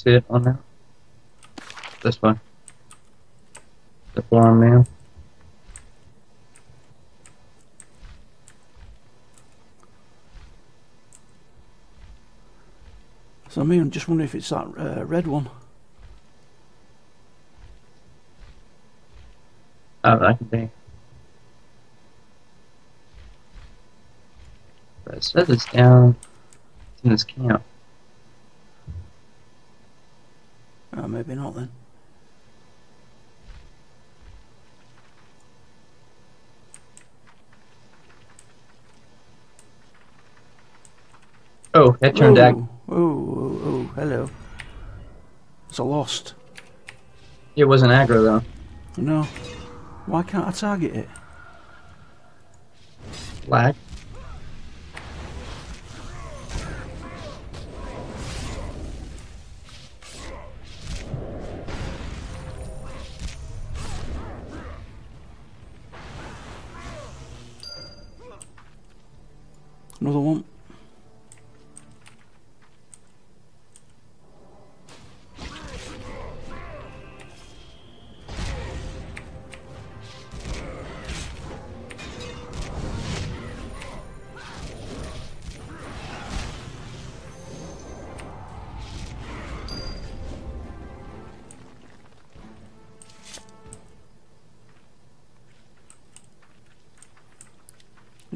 see it on there? This one. The forum mail. So I mean, I'm just wondering if it's that uh, red one. Oh, that could be. But it says it's down in this camp. Oh, maybe not then. Oh, it turned back. Oh, oh, oh, hello. It's a lost. It wasn't aggro though. No. Why can't I target it? Lag.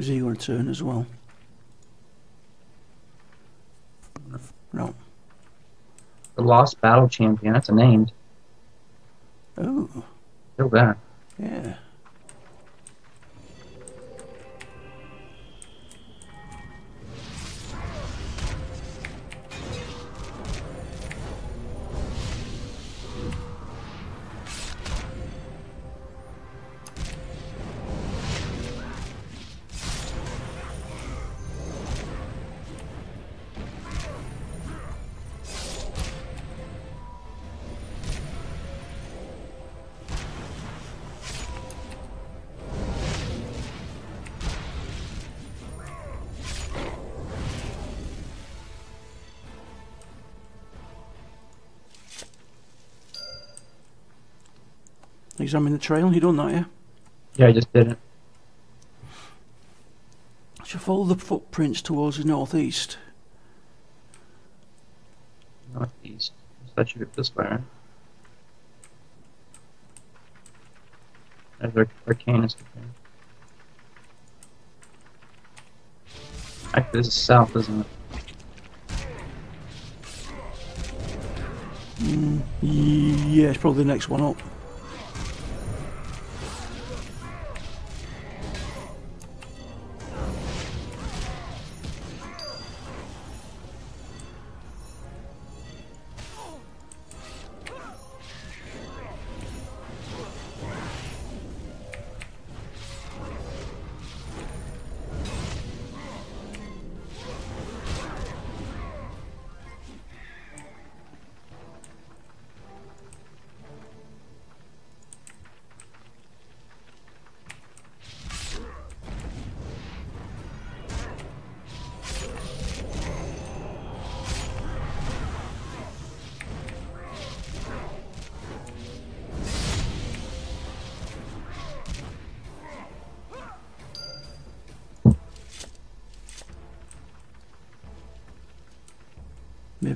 Is he going to turn as well? No. The Lost Battle Champion. That's a name. Oh, Kill that. yeah. Examine the trail. You done that, yeah? Yeah, I just did it. Should follow the footprints towards the northeast. Northeast. That should be this way. right? There's our Arcanist. Okay. Actually, this is south, isn't it? Mm, yeah, it's probably the next one up.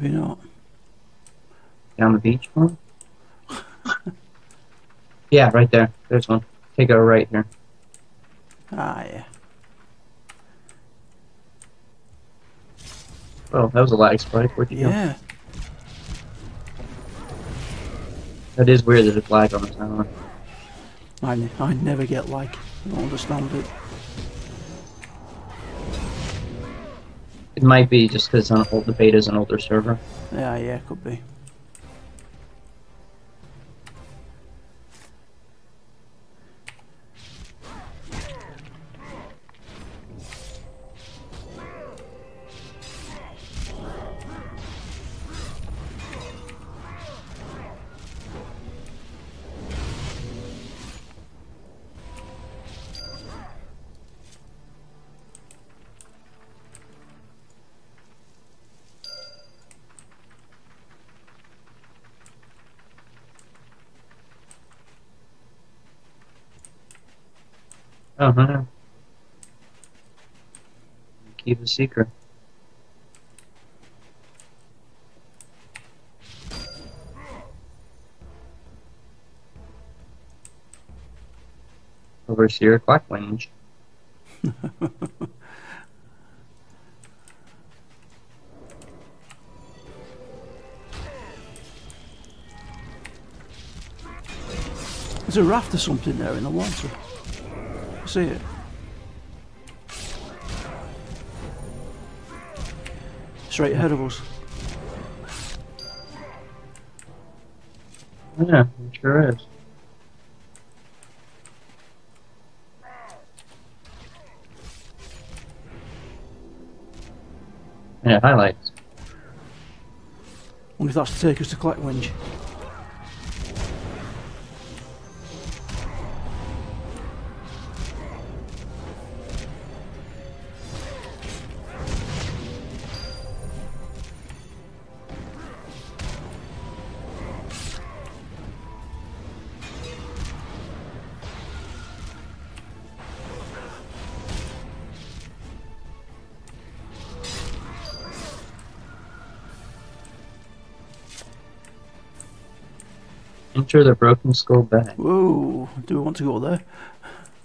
Maybe not. Down the beach one? yeah, right there. There's one. Take a right here. Ah, yeah. Oh, that was a lag spike. Where'd you go? Yeah. That is weird that it's lag on the tower. I, ne- I never get like. I don't understand it. It might be just because the beta's an older server. Yeah, yeah, could be. Oh, no. Keep a secret. Overseer Quackwinge. There's a raft or something there in the water. See it? Straight ahead of us. Yeah, it sure is. Yeah, highlights. Wonder if that's to take us to Clackwinge. Enter the Broken Skull Bay. Whoa, do we want to go there?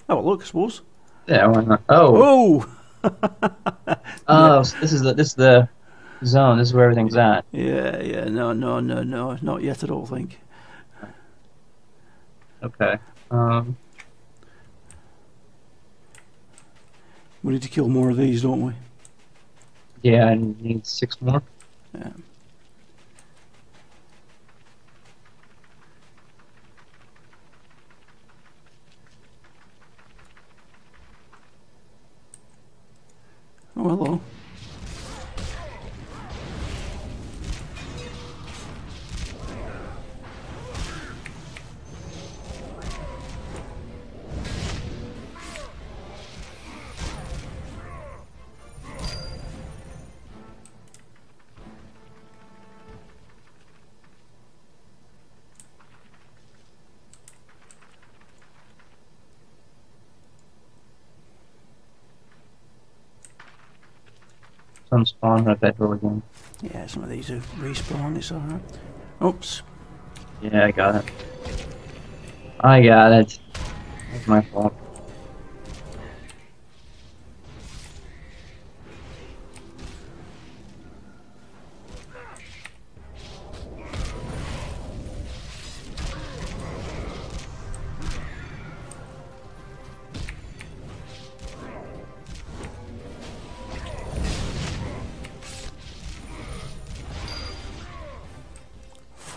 Oh, look, I suppose. Yeah, why not? Oh, Whoa! oh, so this is the this is the zone. This is where everything's at. Yeah, yeah, no, no, no, no, not yet at all, I think. Okay. Um, We need to kill more of these, don't we? yeah, I need six more. Yeah. Hello. Some spawn at bedroll again. Yeah, some of these have respawned, it's alright. Oops. Yeah, I got it. I got it. That's my fault.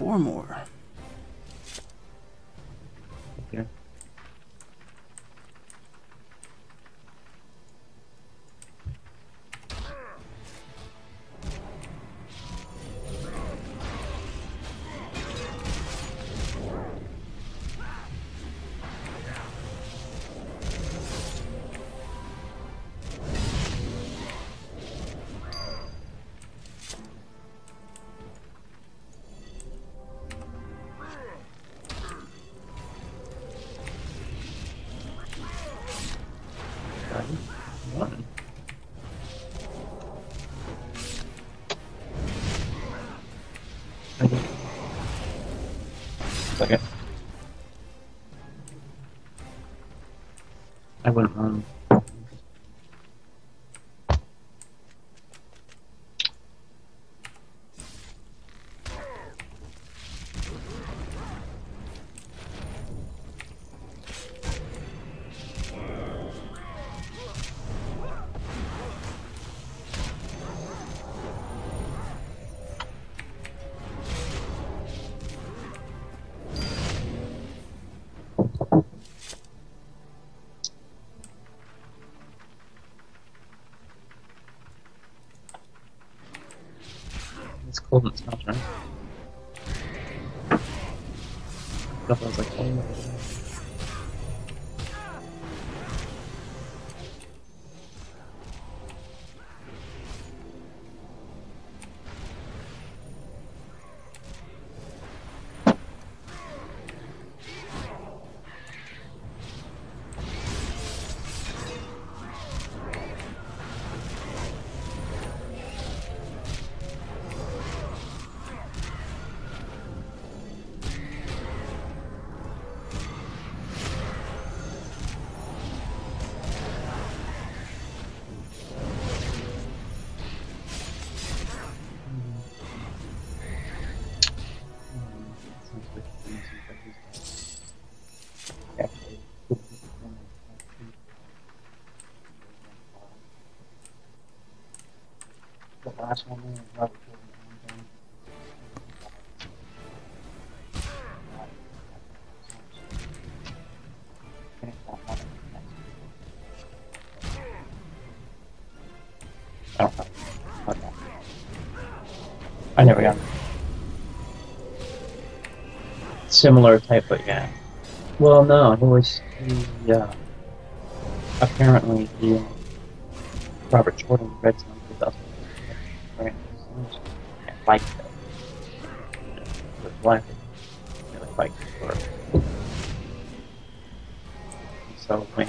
Four more. I wouldn't run. Right? Stuff I was like, oh. one is Robert Jordan Finish that one next week. Oh. I we got similar type, but yeah. Well, no, he was he. Uh, apparently, he uh, Robert Jordan read some 2000 and You know, was black, really liked his so when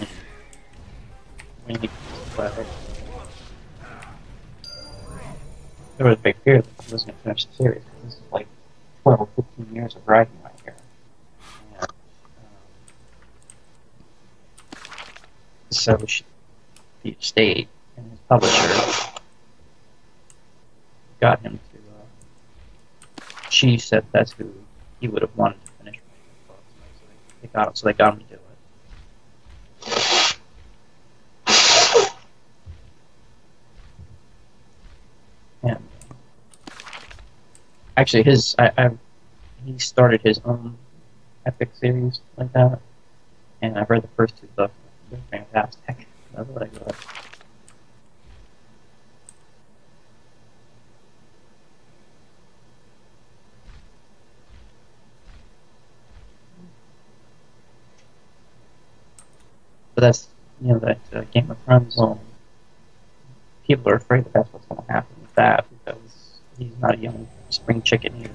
when he well, there was a big fear that he wasn't to finish the series. This is like 12, 15 years of writing right here. And, um, so she, the estate and his publisher got him to. She said that's who he would have wanted to finish they, got him, so they got him to do it. And actually, his I, I he started his own epic series like that, and I've read the first two books. They're fantastic. That's what I got. But that's you know that uh, Game of Thrones. Um, people are afraid that that's what's going to happen with that because he's not a young spring chicken either,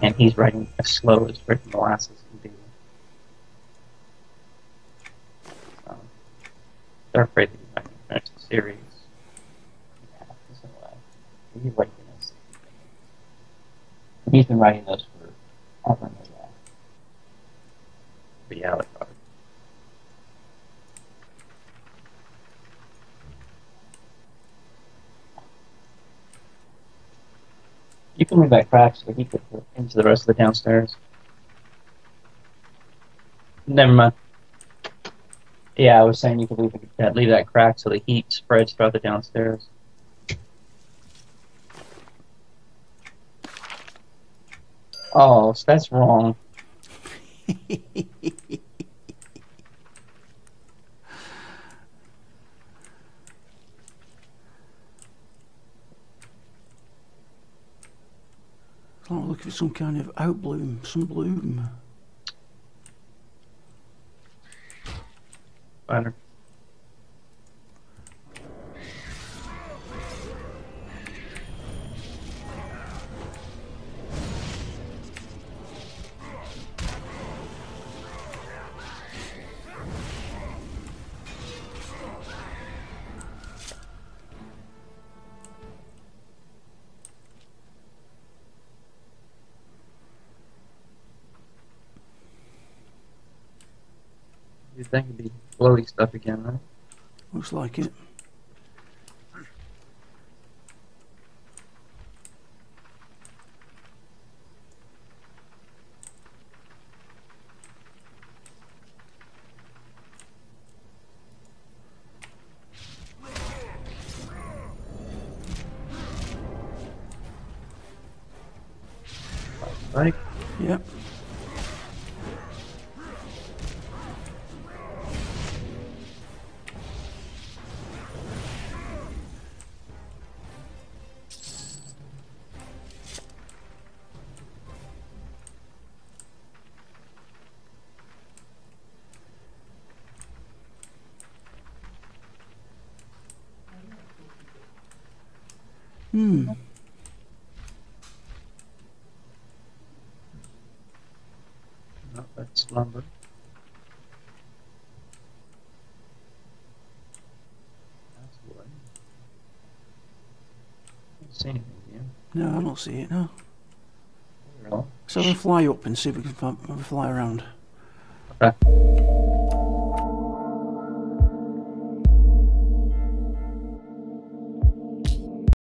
and he's writing as slow as Rick Molasses can be. So they're afraid that going to finish the series. Yeah, this in. He's. He's been writing those for ever and ever. You can move that crack so he could into the rest of the downstairs. Never mind. Yeah, I was saying you could leave that leave that crack so the heat spreads throughout the downstairs. Oh, so that's wrong. Can't looking for some kind of outbloom, some bloom. Better. Think it'd be floaty stuff again, right? Looks like it. Right? Yep. No, that's. That's wood. Don't see anything, do you? No, I don't see it. No. Really? So we'll fly up and see if we can fly around. Okay.